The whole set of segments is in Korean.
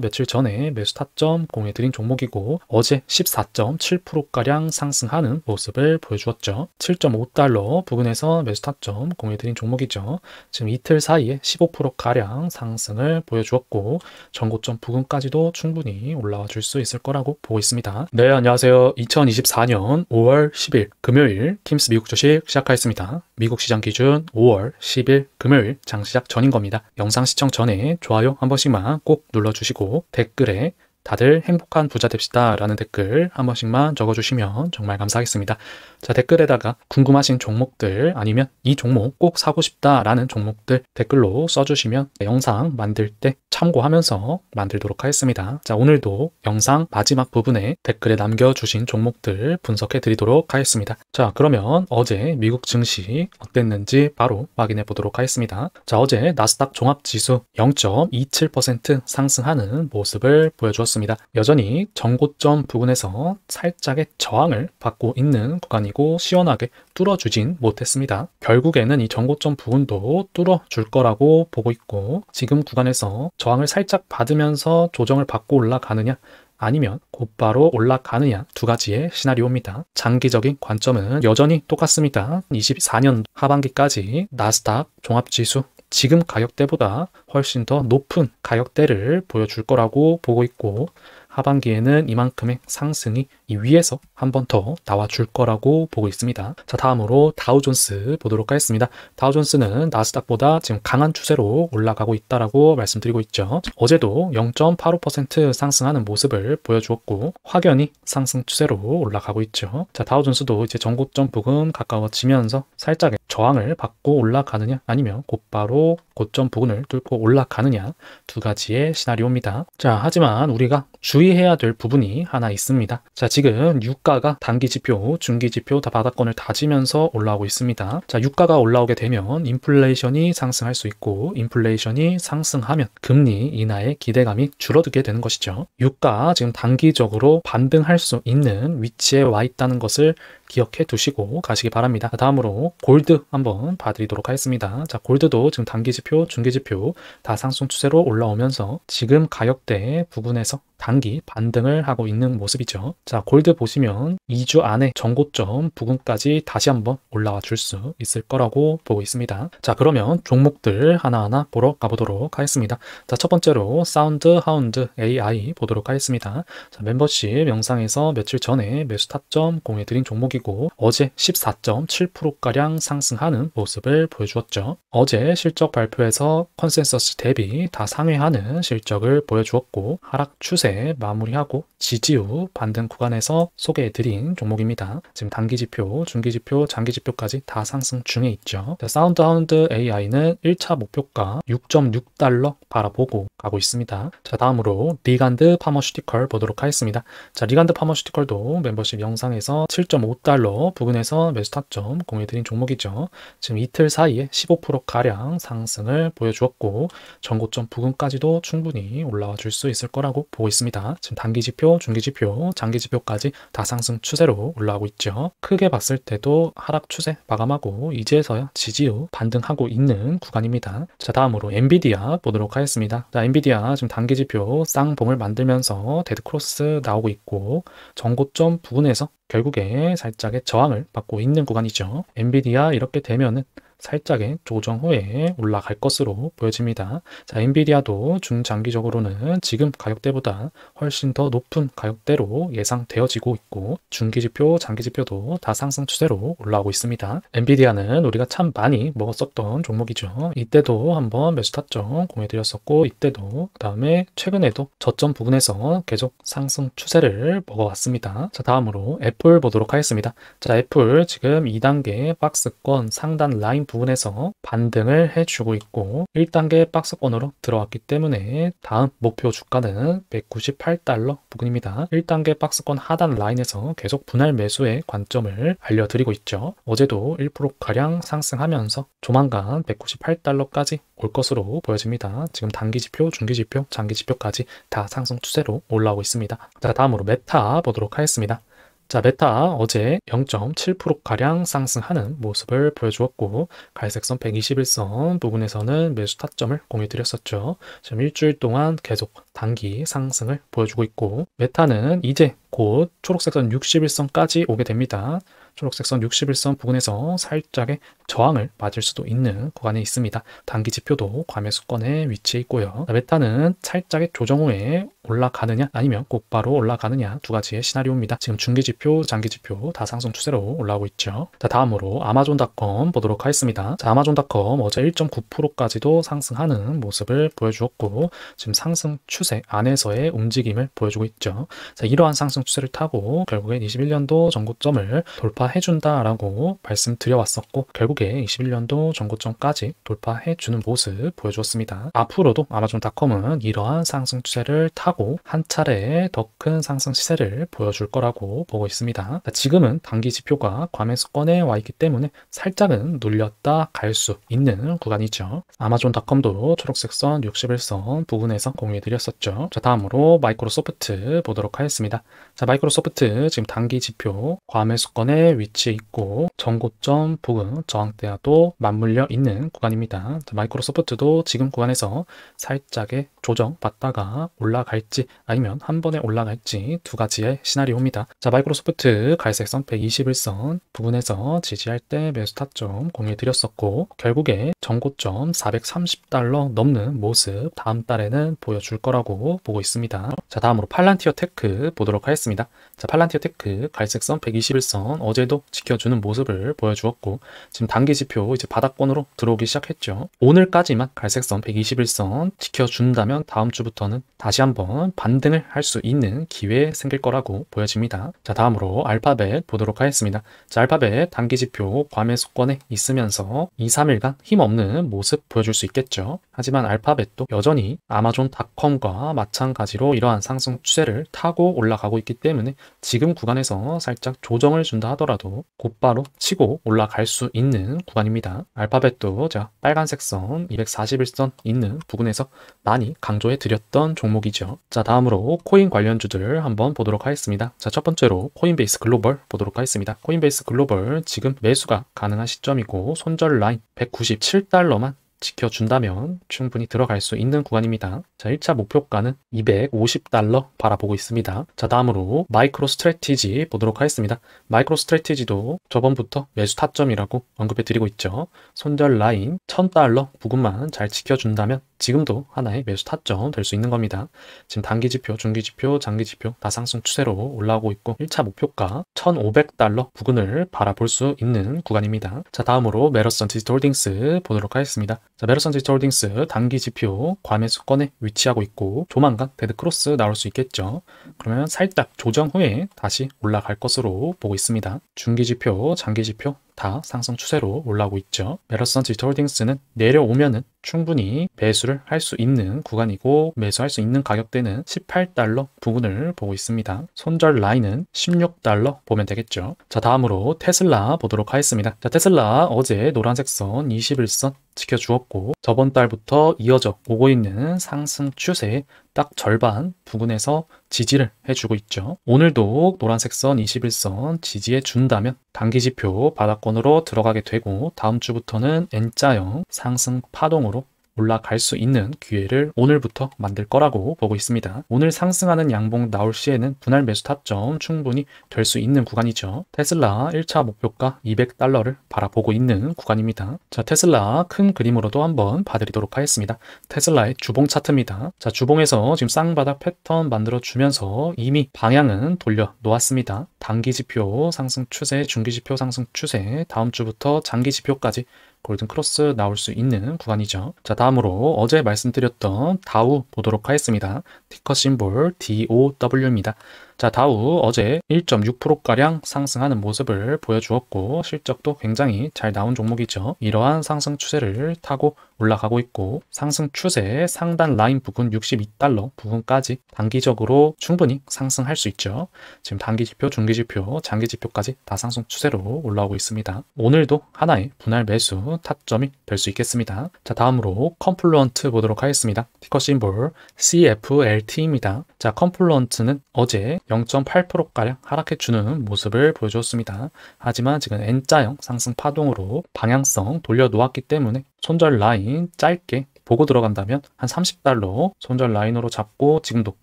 며칠 전에 매수 타점 공유해드린 종목이고 어제 14.7%가량 상승하는 모습을 보여주었죠. 7.5달러 부근에서 매수 타점 공유해드린 종목이죠. 지금 이틀 사이에 15%가량 상승을 보여주었고 전고점 부근까지도 충분히 올라와 줄 수 있을 거라고 보고 있습니다. 네 안녕하세요. 2024년 5월 10일 금요일 킴스 미국 주식 시작하였습니다. 미국 시장 기준 5월 10일 금요일 장 시작 전인 겁니다. 영상 시청 전에 좋아요 한 번씩만 꼭 눌러주시고 댓글에 다들 행복한 부자 됩시다 라는 댓글 한 번씩만 적어주시면 정말 감사하겠습니다. 자 댓글에다가 궁금하신 종목들 아니면 이 종목 꼭 사고 싶다 라는 종목들 댓글로 써주시면 영상 만들 때 참고하면서 만들도록 하겠습니다. 자 오늘도 영상 마지막 부분에 댓글에 남겨주신 종목들 분석해 드리도록 하겠습니다. 자 그러면 어제 미국 증시 어땠는지 바로 확인해 보도록 하겠습니다. 자 어제 나스닥 종합지수 0.27% 상승하는 모습을 보여주었습니다. 여전히 정고점 부근에서 살짝의 저항을 받고 있는 구간이고 시원하게 뚫어주진 못했습니다. 결국에는 이 정고점 부분도 뚫어줄 거라고 보고 있고 지금 구간에서 저항을 살짝 받으면서 조정을 받고 올라가느냐 아니면 곧바로 올라가느냐 두 가지의 시나리오입니다. 장기적인 관점은 여전히 똑같습니다. 24년 하반기까지 나스닥 종합지수 지금 가격대보다 훨씬 더 높은 가격대를 보여줄 거라고 보고 있고 하반기에는 이만큼의 상승이 이 위에서 한 번 더 나와 줄 거라고 보고 있습니다. 자 다음으로 다우존스 보도록 하겠습니다. 다우존스는 나스닥보다 지금 강한 추세로 올라가고 있다라고 말씀드리고 있죠. 어제도 0.85% 상승하는 모습을 보여주었고 확연히 상승 추세로 올라가고 있죠. 자 다우존스도 이제 전고점 부근 가까워지면서 살짝의 저항을 받고 올라가느냐 아니면 곧바로 고점 부근을 뚫고 올라가느냐 두 가지의 시나리오입니다. 자 하지만 우리가 주의해야 될 부분이 하나 있습니다. 자 지금 유가가 단기 지표, 중기 지표 다 바닥권을 다지면서 올라오고 있습니다. 자, 유가가 올라오게 되면 인플레이션이 상승할 수 있고 인플레이션이 상승하면 금리 인하의 기대감이 줄어들게 되는 것이죠. 유가 지금 단기적으로 반등할 수 있는 위치에 와 있다는 것을 기억해 두시고 가시기 바랍니다. 다음으로 골드 한번 봐드리도록 하겠습니다. 자, gold도 지금 단기 지표, 중기 지표 다 상승 추세로 올라오면서 지금 가격대 부분에서 단기 반등을 하고 있는 모습이죠. 자, 골드 보시면 2주 안에 전고점 부근까지 다시 한번 올라와 줄 수 있을 거라고 보고 있습니다. 자, 그러면 종목들 하나하나 보러 가보도록 하겠습니다. 자, 첫 번째로 사운드 하운드 AI 보도록 하겠습니다. 자, 멤버십 영상에서 며칠 전에 매수 타점 공유해드린 종목이 고 어제 14.7%가량 상승하는 모습을 보여주었죠. 어제 실적 발표에서 컨센서스 대비 다 상회하는 실적을 보여주었고 하락 추세 마무리하고 지지 후 반등 구간에서 소개해드린 종목입니다. 지금 단기 지표, 중기 지표, 장기 지표까지 다 상승 중에 있죠. 사운드 하운드 AI는 1차 목표가 6.6달러 바라보고 가고 있습니다. 자 다음으로 리간드 파머슈티컬 보도록 하겠습니다. 자 리간드 파머슈티컬도 멤버십 영상에서 7.5달러 부근에서 매수 타점 공유해드린 종목이죠. 지금 이틀 사이에 15%가량 상승을 보여주었고 전고점 부근까지도 충분히 올라와 줄 수 있을 거라고 보고 있습니다. 지금 단기 지표, 중기 지표, 장기 지표까지 다 상승 추세로 올라오고 있죠. 크게 봤을 때도 하락 추세 마감하고 이제서야 지지 후 반등하고 있는 구간입니다. 자 다음으로 엔비디아 보도록 하겠습니다. 자 엔비디아 지금 단기 지표 쌍봉을 만들면서 dead cross 나오고 있고 전고점 부분에서 결국에 살짝의 저항을 받고 있는 구간이죠. 엔비디아 이렇게 되면은 살짝의 조정 후에 올라갈 것으로 보여집니다. 자, 엔비디아도 중장기적으로는 지금 가격대보다 훨씬 더 높은 가격대로 예상되어지고 있고 중기지표, 장기지표도 다 상승 추세로 올라오고 있습니다. 엔비디아는 우리가 참 많이 먹었었던 종목이죠. 이때도 한번 매수 타점 공유드렸었고 이때도 그 다음에 최근에도 저점 부분에서 계속 상승 추세를 먹어왔습니다. 자, 다음으로 애플 보도록 하겠습니다. 자, 애플 지금 2단계 박스권 상단 라인 부분에서 반등을 해주고 있고 1단계 박스권으로 들어왔기 때문에 다음 목표 주가는 198달러 부근입니다. 1단계 박스권 하단 라인에서 계속 분할 매수의 관점을 알려드리고 있죠. 어제도 1%가량 상승하면서 조만간 198달러까지 올 것으로 보여집니다. 지금 단기 지표, 중기 지표, 장기 지표까지 다 상승 추세로 올라오고 있습니다. 자, 다음으로 메타 보도록 하겠습니다. 자, 메타 어제 0.7%가량 상승하는 모습을 보여주었고, 갈색선 121선 부분에서는 매수 타점을 공유드렸었죠. 지금 일주일 동안 계속 단기 상승을 보여주고 있고, 메타는 이제 곧 초록색선 61선까지 오게 됩니다. 초록색선 61선 부근에서 살짝의 저항을 맞을 수도 있는 구간에 있습니다. 단기 지표도 과매수권에 위치해 있고요. 메타는 살짝의 조정 후에 올라가느냐 아니면 곧바로 올라가느냐 두 가지의 시나리오입니다. 지금 중기 지표, 장기 지표 다 상승 추세로 올라오고 있죠. 자, 다음으로 아마존닷컴 보도록 하겠습니다. 자, 아마존닷컴 어제 1.9%까지도 상승하는 모습을 보여주었고 지금 상승 추세 안에서의 움직임을 보여주고 있죠. 자, 이러한 상승 추세를 타고 결국엔 21년도 전고점을 돌파해준다라고 말씀드려왔었고 결국 에 21년도 전고점까지 돌파해주는 모습 보여주었습니다. 앞으로도 아마존닷컴은 이러한 상승 추세를 타고 한 차례 더 큰 상승 시세를 보여줄 거라고 보고 있습니다. 지금은 단기 지표가 과매수권에 와 있기 때문에 살짝은 눌렸다 갈 수 있는 구간이죠. 아마존닷컴도 초록색 선 61선 부분에서 공유해드렸었죠. 자 다음으로 마이크로소프트 보도록 하겠습니다. 자 마이크로소프트 지금 단기 지표 과매수권에 위치해 있고 전고점 부근 저항대와도 맞물려 있는 구간입니다. 자, 마이크로소프트도 지금 구간에서 살짝의 조정 받다가 올라갈지 아니면 한 번에 올라갈지 두 가지의 시나리오입니다. 자 마이크로소프트 갈색선 121선 부분에서 지지할 때 매수 타점 공유해 드렸었고 결국에 전고점 430달러 넘는 모습 다음 달에는 보여줄 거라고 보고 있습니다. 자 다음으로 팔란티어 테크 보도록 하겠습니다. 자 팔란티어 테크 갈색선 121선 어제도 지켜주는 모습을 보여주었고 지금 단기 지표 이제 바닥권으로 들어오기 시작했죠. 오늘까지만 갈색선 121선 지켜준다면 다음 주부터는 다시 한번 반등을 할 수 있는 기회 생길 거라고 보여집니다. 자 다음으로 알파벳 보도록 하겠습니다. 자 알파벳 단기 지표 과매수권에 있으면서 2, 3일간 힘없는 모습 보여줄 수 있겠죠. 하지만 알파벳도 여전히 아마존 닷컴과 마찬가지로 이러한 상승 추세를 타고 올라가고 있기 때문에 지금 구간에서 살짝 조정을 준다 하더라도 곧바로 치고 올라갈 수 있는 구간입니다. 알파벳도 자 빨간색 선 241선 있는 부분에서 많이 강조해 드렸던 종목이죠. 자 다음으로 코인 관련주들 한번 보도록 하겠습니다. 자 첫 번째로 코인베이스 글로벌 보도록 하겠습니다. 코인베이스 글로벌 지금 매수가 가능한 시점이고 손절 라인 197달러만 지켜준다면 충분히 들어갈 수 있는 구간입니다. 자, 1차 목표가는 250달러 바라보고 있습니다. 자, 다음으로 마이크로 스트레티지 보도록 하겠습니다. 마이크로 스트레티지도 저번부터 매수 타점이라고 언급해 드리고 있죠. 손절 라인 1000달러 부근만 잘 지켜준다면 지금도 하나의 매수 타점 될 수 있는 겁니다. 지금 단기 지표, 중기 지표, 장기 지표 다 상승 추세로 올라오고 있고 1차 목표가 1,500달러 부근을 바라볼 수 있는 구간입니다. 자, 다음으로 메러선 디지털 홀딩스 보도록 하겠습니다. 자, 메러선 디지털 홀딩스 단기 지표 과매수권에 위치하고 있고 조만간 데드크로스 나올 수 있겠죠. 그러면 살짝 조정 후에 다시 올라갈 것으로 보고 있습니다. 중기 지표, 장기 지표 다 상승 추세로 올라오고 있죠. 메러선 디지털 홀딩스는 내려오면은 충분히 매수를 할 수 있는 구간이고 매수할 수 있는 가격대는 18달러 부분을 보고 있습니다. 손절 라인은 16달러 보면 되겠죠. 자 다음으로 테슬라 보도록 하겠습니다. 자 테슬라 어제 노란색 선 21선 지켜주었고 저번 달부터 이어져 오고 있는 상승 추세 딱 절반 부근에서 지지를 해주고 있죠. 오늘도 노란색 선 21선 지지해 준다면 단기 지표 바닥권으로 들어가게 되고 다음 주부터는 N자형 상승 파동으로 올라갈 수 있는 기회를 오늘부터 만들 거라고 보고 있습니다. 오늘 상승하는 양봉 나올 시에는 분할 매수 타점 충분히 될 수 있는 구간이죠. 테슬라 1차 목표가 200달러를 바라보고 있는 구간입니다. 자, 테슬라 큰 그림으로도 한번 봐드리도록 하겠습니다. 테슬라의 주봉 차트입니다. 자, 주봉에서 지금 쌍바닥 패턴 만들어 주면서 이미 방향은 돌려 놓았습니다. 단기 지표 상승 추세, 중기 지표 상승 추세, 다음 주부터 장기 지표까지 골든 크로스 나올 수 있는 구간이죠. 자, 다음으로 어제 말씀드렸던 다우 보도록 하겠습니다. 티커 심볼 DOW입니다. 자, 다우 어제 1.6%가량 상승하는 모습을 보여주었고 실적도 굉장히 잘 나온 종목이죠. 이러한 상승 추세를 타고 올라가고 있고 상승 추세 상단 라인 부근 62달러 부근까지 단기적으로 충분히 상승할 수 있죠. 지금 단기 지표, 중기 지표, 장기 지표까지 다 상승 추세로 올라오고 있습니다. 오늘도 하나의 분할 매수 타점이 될 수 있겠습니다. 자, 다음으로 컨플루언트 보도록 하겠습니다. 티커 심볼 CFLT입니다. 자, 컨플루언트는 어제 0.8%가량 하락해주는 모습을 보여주었습니다. 하지만 지금 N자형 상승 파동으로 방향성 돌려놓았기 때문에 손절 라인 짧게 보고 들어간다면 한 30달러 손절 라인으로 잡고 지금도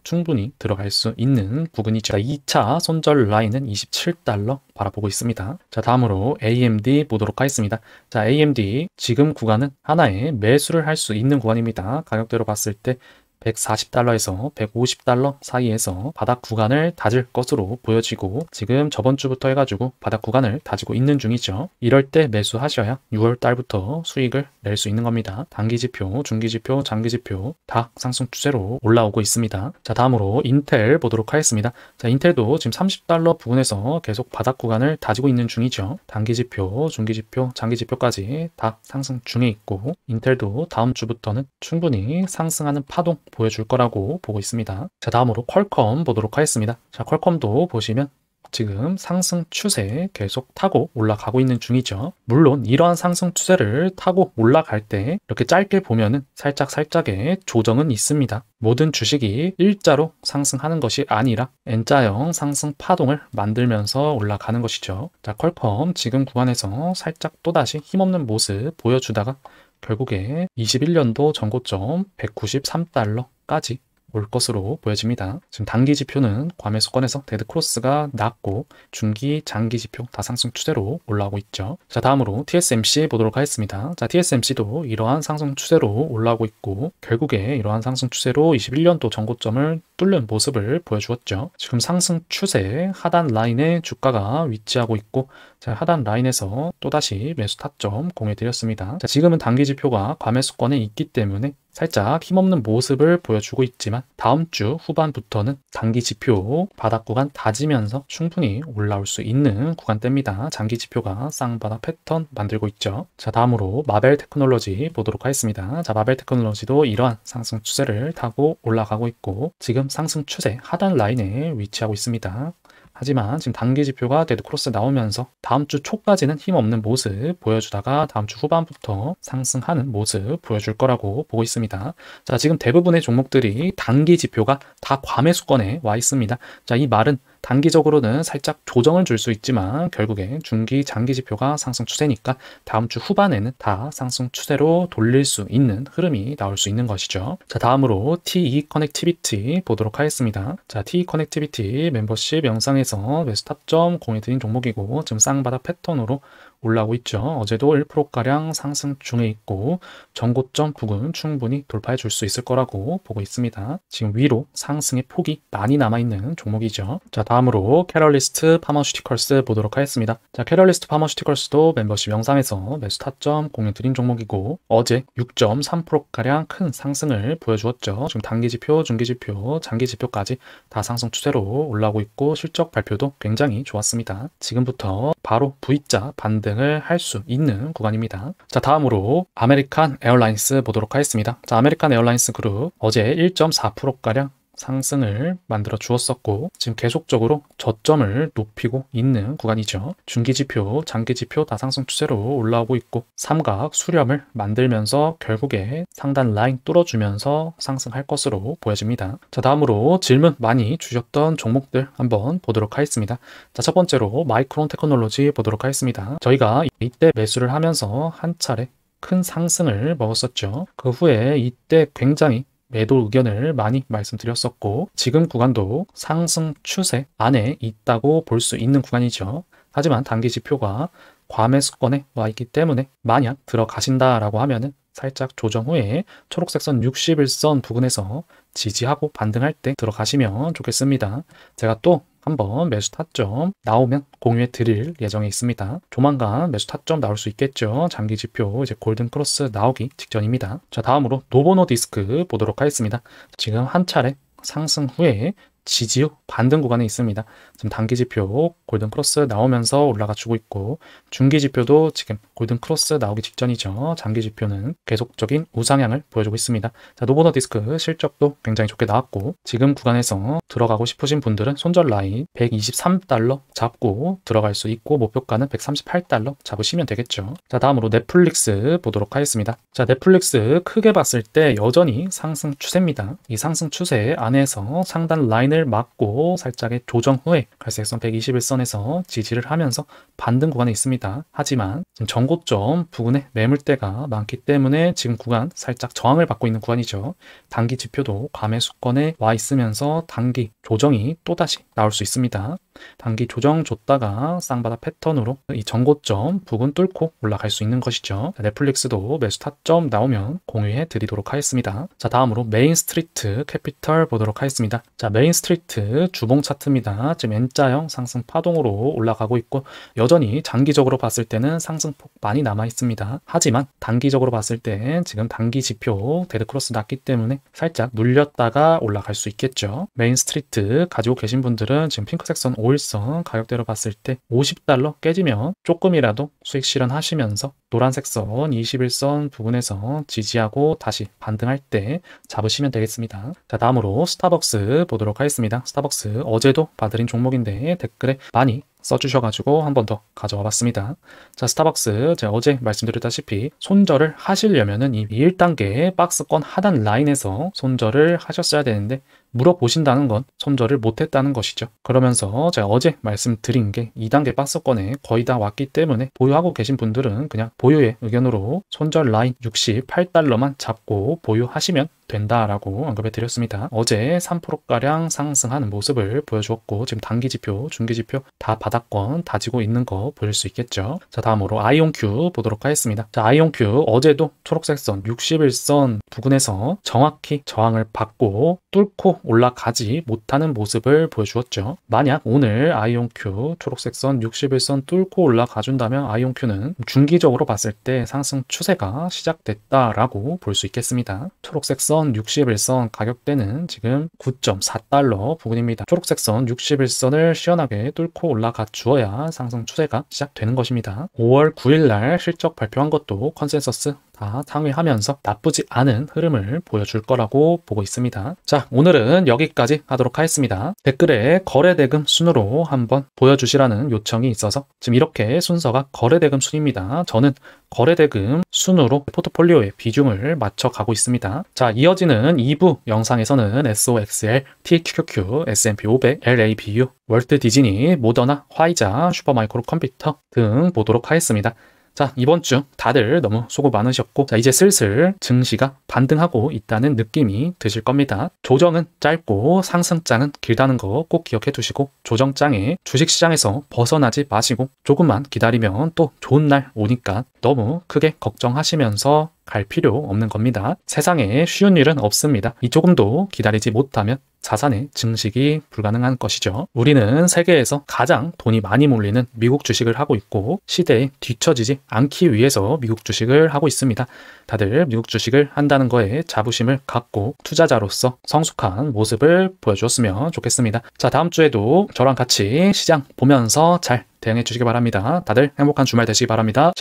충분히 들어갈 수 있는 부분이죠. 2차 손절 라인은 27달러 바라보고 있습니다. 자, 다음으로 AMD 보도록 하겠습니다. 자, AMD 지금 구간은 하나의 매수를 할 수 있는 구간입니다. 가격대로 봤을 때 140달러에서 150달러 사이에서 바닥 구간을 다질 것으로 보여지고 지금 저번 주부터 해가지고 바닥 구간을 다지고 있는 중이죠. 이럴 때 매수하셔야 6월 달부터 수익을 낼 수 있는 겁니다. 단기 지표, 중기 지표, 장기 지표 다 상승 추세로 올라오고 있습니다. 자 다음으로 인텔 보도록 하겠습니다. 자 인텔도 지금 30달러 부근에서 계속 바닥 구간을 다지고 있는 중이죠. 단기 지표, 중기 지표, 장기 지표까지 다 상승 중에 있고 인텔도 다음 주부터는 충분히 상승하는 파동 보여줄 거라고 보고 있습니다. 자, 다음으로 퀄컴 보도록 하겠습니다. 자, 퀄컴도 보시면 지금 상승 추세 계속 타고 올라가고 있는 중이죠. 물론 이러한 상승 추세를 타고 올라갈 때 이렇게 짧게 보면은 살짝 살짝의 조정은 있습니다. 모든 주식이 일자로 상승하는 것이 아니라 N자형 상승 파동을 만들면서 올라가는 것이죠. 자, 퀄컴 지금 구간에서 살짝 또다시 힘없는 모습 보여주다가 결국에 21년도 전고점 193달러까지 올 것으로 보여집니다. 지금 단기 지표는 과매수권에서 데드 크로스가 났고 중기, 장기 지표 다 상승 추세로 올라오고 있죠. 자 다음으로 TSMC 보도록 하겠습니다. 자 TSMC도 이러한 상승 추세로 올라오고 있고 결국에 이러한 상승 추세로 21년도 전고점을 뚫는 모습을 보여주었죠. 지금 상승 추세 하단 라인에 주가가 위치하고 있고 자, 하단 라인에서 또다시 매수 타점 공유드렸습니다. 자, 지금은 단기 지표가 과매수권에 있기 때문에 살짝 힘없는 모습을 보여주고 있지만 다음 주 후반부터는 단기 지표 바닥 구간 다지면서 충분히 올라올 수 있는 구간대입니다. 장기 지표가 쌍바닥 패턴 만들고 있죠. 자 다음으로 마벨 테크놀로지 보도록 하겠습니다. 자 마벨 테크놀로지도 이러한 상승 추세를 타고 올라가고 있고 지금 상승 추세 하단 라인에 위치하고 있습니다. 하지만 지금 단기 지표가 데드 크로스 나오면서 다음 주 초까지는 힘없는 모습 보여주다가 다음 주 후반부터 상승하는 모습 보여줄 거라고 보고 있습니다. 자, 지금 대부분의 종목들이 단기 지표가 다 과매수권에 와 있습니다. 자, 이 말은 단기적으로는 살짝 조정을 줄 수 있지만 결국에 중기, 장기 지표가 상승 추세니까 다음 주 후반에는 다 상승 추세로 돌릴 수 있는 흐름이 나올 수 있는 것이죠. 자, 다음으로 TE 커넥티비티 보도록 하겠습니다. 자, TE 커넥티비티 멤버십 영상에서 매수 타점 공유 드린 종목이고 지금 쌍바닥 패턴으로 올라오고 있죠. 어제도 1%가량 상승 중에 있고 전고점 부근 충분히 돌파해 줄 수 있을 거라고 보고 있습니다. 지금 위로 상승의 폭이 많이 남아있는 종목이죠. 자 다음으로 캐털리스트 파머슈티컬스 보도록 하겠습니다. 자 캐털리스트 파머슈티컬스도 멤버십 영상에서 매수 타점 공유 드린 종목이고 어제 6.3%가량 큰 상승을 보여주었죠. 지금 단기지표, 중기지표, 장기지표까지 다 상승 추세로 올라오고 있고 실적 발표도 굉장히 좋았습니다. 지금부터 바로 V자 반등 등을 할 수 있는 구간입니다. 자, 다음으로 아메리칸 에어라인스 보도록 하겠습니다. 자, 아메리칸 에어라인스 그룹 어제 1.4%가량 상승을 만들어 주었었고 지금 계속적으로 저점을 높이고 있는 구간이죠. 중기지표, 장기지표 다 상승 추세로 올라오고 있고 삼각 수렴을 만들면서 결국에 상단 라인 뚫어주면서 상승할 것으로 보여집니다. 자 다음으로 질문 많이 주셨던 종목들 한번 보도록 하겠습니다. 자첫 번째로 마이크론 테크놀로지 보도록 하겠습니다. 저희가 이때 매수를 하면서 한 차례 큰 상승을 먹었었죠. 그 후에 이때 굉장히 매도 의견을 많이 말씀드렸었고 지금 구간도 상승 추세 안에 있다고 볼 수 있는 구간이죠. 하지만 단기 지표가 과매수권에 와 있기 때문에 만약 들어가신다라고 하면은 살짝 조정 후에 초록색 선 61선 부근에서 지지하고 반등할 때 들어가시면 좋겠습니다. 제가 또 한번 매수 타점 나오면 공유해 드릴 예정에 있습니다. 조만간 매수 타점 나올 수 있겠죠. 장기 지표 이제 골든 크로스 나오기 직전입니다. 자 다음으로 노보 노디스크 보도록 하겠습니다. 지금 한 차례 상승 후에 지지 후 반등 구간에 있습니다. 지금 단기 지표 골든 크로스 나오면서 올라가 주고 있고 중기 지표도 지금 골든 크로스 나오기 직전이죠. 장기 지표는 계속적인 우상향을 보여주고 있습니다. 자, 노보 노디스크 실적도 굉장히 좋게 나왔고 지금 구간에서 들어가고 싶으신 분들은 손절 라인 123달러 잡고 들어갈 수 있고 목표가는 138달러 잡으시면 되겠죠. 자, 다음으로 넷플릭스 보도록 하겠습니다. 자, 넷플릭스 크게 봤을 때 여전히 상승 추세입니다. 이 상승 추세 안에서 상단 라인을 맞고 살짝의 조정 후에 갈색선 120일선에서 지지를 하면서 반등 구간에 있습니다. 하지만 지금 전고점 부근에 매물대가 많기 때문에 지금 구간 살짝 저항을 받고 있는 구간이죠. 단기 지표도 과매수권에 와 있으면서 단기 조정이 또다시 나올 수 있습니다. 단기 조정 줬다가 쌍바닥 패턴으로 이 전고점 부근 뚫고 올라갈 수 있는 것이죠. 넷플릭스도 매수 타점 나오면 공유해 드리도록 하겠습니다. 자 다음으로 메인 스트리트 캐피털 보도록 하겠습니다. 자 메인 스트리트 주봉 차트입니다. 지금 N자형 상승 파동으로 올라가고 있고 여전히 장기적으로 봤을 때는 상승폭 많이 남아 있습니다. 하지만 단기적으로 봤을 때 지금 단기 지표 데드크로스 났기 때문에 살짝 눌렸다가 올라갈 수 있겠죠. 메인 스트리트 가지고 계신 분들은 지금 핑크색 선 5일선 가격대로 봤을 때 50달러 깨지면 조금이라도 수익 실현하시면서 노란색 선 21선 부분에서 지지하고 다시 반등할 때 잡으시면 되겠습니다. 자 다음으로 스타벅스 보도록 하겠습니다. 스타벅스 어제도 봐드린 종목인데 댓글에 많이 써주셔가지고 한 번 더 가져와 봤습니다. 자, 스타벅스 제가 어제 말씀드렸다시피 손절을 하시려면은 이 1단계 박스권 하단 라인에서 손절을 하셨어야 되는데 물어보신다는 건 손절을 못했다는 것이죠. 그러면서 제가 어제 말씀드린 게 2단계 박스권에 거의 다 왔기 때문에 보유하고 계신 분들은 그냥 보유의 의견으로 손절 라인 68달러만 잡고 보유하시면 된다라고 언급해 드렸습니다. 어제 3%가량 상승하는 모습을 보여주었고 지금 단기 지표, 중기 지표 다 바닥권 다지고 있는 거 보일 수 있겠죠. 자 다음으로 아이온큐 보도록 하겠습니다. 자 아이온큐 어제도 초록색 선 61선 부근에서 정확히 저항을 받고 뚫고 올라가지 못하는 모습을 보여주었죠. 만약 오늘 아이온큐 초록색 선 61선 뚫고 올라가 준다면 아이온큐는 중기적으로 봤을 때 상승 추세가 시작됐다라고 볼 수 있겠습니다. 초록색 선 61선 가격대는 지금 9.4달러 부근입니다. 초록색 선 61선을 시원하게 뚫고 올라가 주어야 상승 추세가 시작되는 것입니다. 5월 9일 날 실적 발표한 것도 컨센서스 다 상회하면서 나쁘지 않은 흐름을 보여줄 거라고 보고 있습니다. 자, 오늘은 여기까지 하도록 하겠습니다. 댓글에 거래대금 순으로 한번 보여주시라는 요청이 있어서 지금 이렇게 순서가 거래대금 순입니다. 저는 거래대금 순으로 포트폴리오의 비중을 맞춰가고 있습니다. 자, 이어지는 2부 영상에서는 SOXL, TQQQ, S&P 500, LABU, 월트 디즈니, 모더나, 화이자, 슈퍼마이크로 컴퓨터 등 보도록 하겠습니다. 자, 이번 주 다들 너무 수고 많으셨고, 자, 이제 슬슬 증시가 반등하고 있다는 느낌이 드실 겁니다. 조정은 짧고 상승장은 길다는 거 꼭 기억해 두시고, 조정장에 주식시장에서 벗어나지 마시고, 조금만 기다리면 또 좋은 날 오니까 너무 크게 걱정하시면서 갈 필요 없는 겁니다. 세상에 쉬운 일은 없습니다. 이 조금도 기다리지 못하면 자산의 증식이 불가능한 것이죠. 우리는 세계에서 가장 돈이 많이 몰리는 미국 주식을 하고 있고 시대에 뒤처지지 않기 위해서 미국 주식을 하고 있습니다. 다들 미국 주식을 한다는 거에 자부심을 갖고 투자자로서 성숙한 모습을 보여주었으면 좋겠습니다. 자, 다음 주에도 저랑 같이 시장 보면서 잘 대응해 주시기 바랍니다. 다들 행복한 주말 되시기 바랍니다. 자,